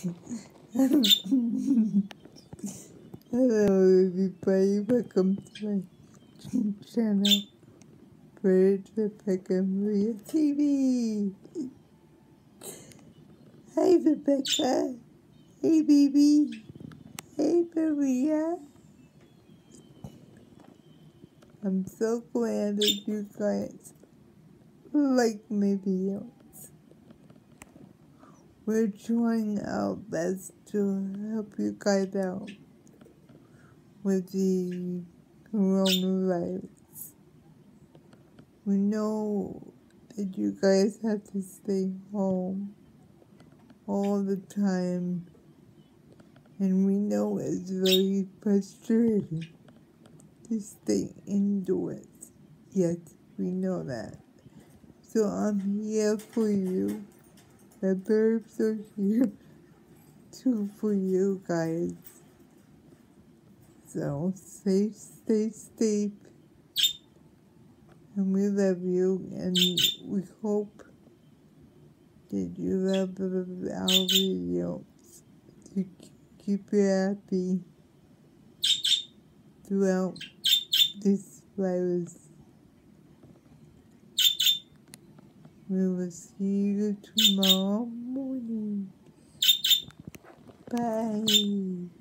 Hello everybody, welcome to my channel, Bird Rebecca Maria TV. Hey Rebecca, hey baby, hey Maria. I'm so glad that you guys like my videos. We're trying our best to help you guys out with the coronavirus. We know that you guys have to stay home all the time, and we know it's very frustrating to stay indoors. Yes, we know that. So I'm here for you. The birds are here too for you guys. So stay, stay safe. And we love you and we hope that you love our videos to keep you happy throughout this virus. We will see you tomorrow morning. Bye.